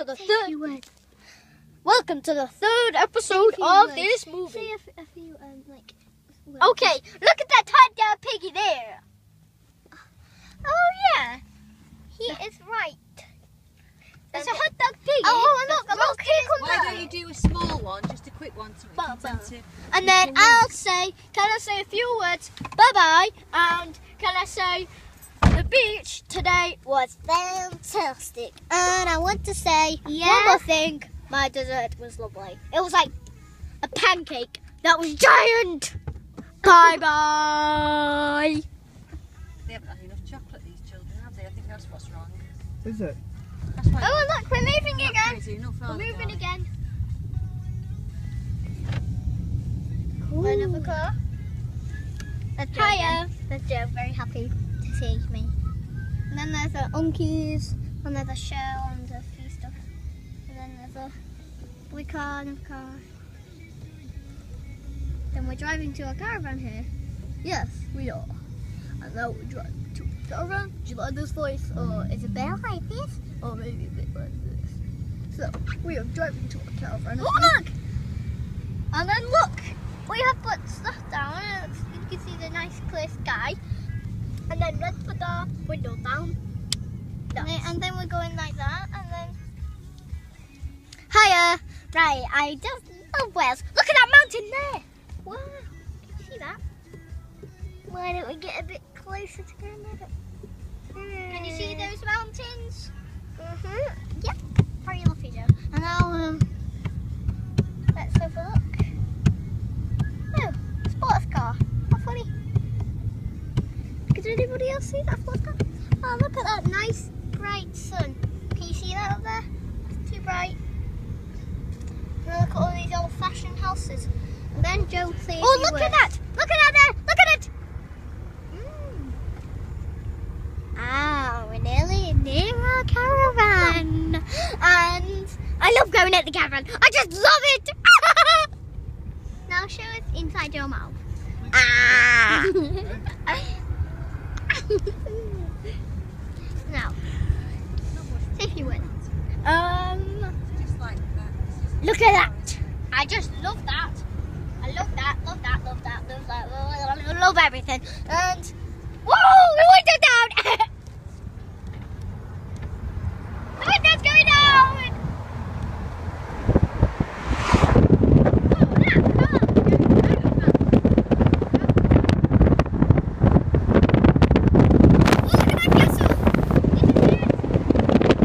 to the third. few. Welcome to the third episode few of words. this Say movie. a, f- a few, um, like. words. Okay, look at that hot dog piggy there. Oh yeah, he is right. It's a hot dog piggy. Oh, look, that's look, roasted here on Why there. don't you do a small one, just a quick one, so we Bah, can bah. tend And then I'll say, can I say a few words? Bye bye. And can I say, the beach today was fantastic. And I want to say one Yeah. more thing. My dessert was lovely. It was like a pancake that was giant. Bye bye. They haven't had enough chocolate, these children, have they? I think that's what's wrong. Is it? That's why Oh look, we're moving they're again. crazy enough, We're are they, moving darling? again. Another car. That's Joe Hiya. again. That's Joe, very happy to see me. Then there's the unkies, and there's a shell and a few stuff. And then there's a blue car and a car. Then we're driving to a caravan here. Yes, we are. And now we're driving to a caravan. Do you like this voice? Or is it better like this? Or maybe a bit like this. So, we are driving to a caravan. Oh, look! And then look! We have put stuff down. and You can see the nice clear sky. And then let's put the window down. And then, and then we're going like that, and then. Hiya! Right, I just love Wales. Look at that mountain there! Wow! Can you see that? Why don't we get a bit closer to Grandmother? Can you see those mountains? Mm-hmm. Yep. Very lovely, Joe. And now, um, let's have a look. Oh, sports car. How funny. Does anybody else see that? Oh, look at that nice bright sun. Can you see that up there? It's too bright. And look at all these old-fashioned houses. And then Joe sees. Oh, look at that! Look at that there! Look at it! Mm. Ah, we're nearly near our caravan. And I love going at the caravan. I just love it. Now show us inside your mouth. ah. Now, a few words. um, Just like that. look at that. I just love that. I love that, love that, love that, love that, love, everything. And whoa, the window down. the window's going down.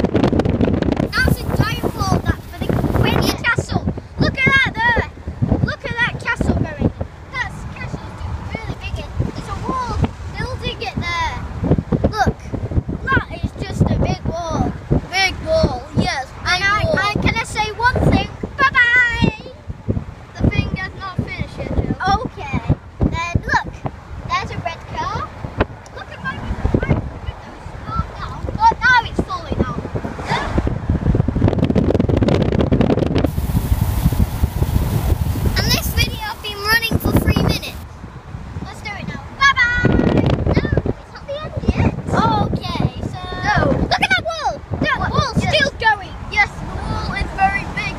That's a giant ball that's for the Winnie Castle. Look at that there. Look at that castle going. That castle's really big. It's a wall building it there. Look, that is just a big wall. Big wall, yes. And I, I can I say one thing? Bye bye. The thing does not finish yet, Joe. Okay. Then look, there's a red car. Look at my window. My window's falling down. Oh, now it's falling down. And this video has been running for three minutes. Let's do it now. Bye bye. No, it's not the end yet. Okay, so look at that wall. That wall's Yes. still going. Yes, the wall is very big.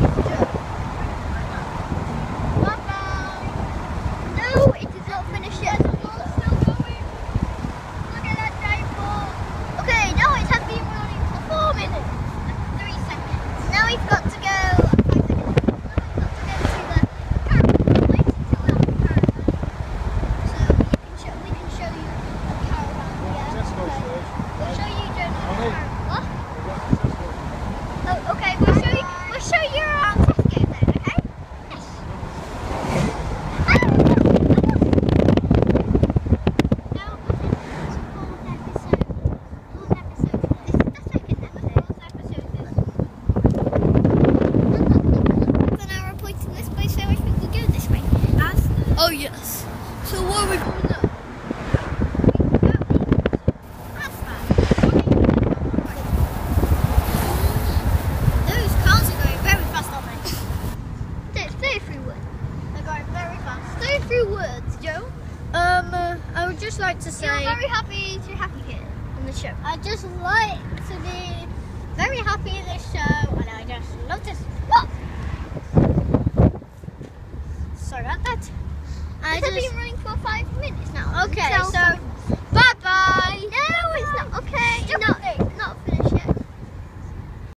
Bye bye. No, it is not finished yet. still going. Look at that giant wall. Okay, now it has been running for four minutes. Three seconds. Now we've got to go. Five seconds. Now we've got to go to the caravan. Wait until we're at the caravan. So you can show, we can show you the caravan. Yeah. Tesco okay. stores. We'll show you Jonah the Ollie. caravan. What? Tesco. Oh, okay. We'll show you. We'll show you around um, Tesco then. Okay. Yes. Ah! Ah! Now, what's it? It's a episode. This is the second episode. Is. This so I think we go this way. Oh yes. So what are we movies you're happy here on the show? I just like to be very happy in this show and I just love this. What? Sorry about that. I it's just... been running for five minutes now. Okay, so, so bye bye. No, it's not. Okay, no.